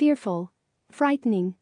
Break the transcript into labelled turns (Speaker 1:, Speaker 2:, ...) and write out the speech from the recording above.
Speaker 1: fearful, frightening,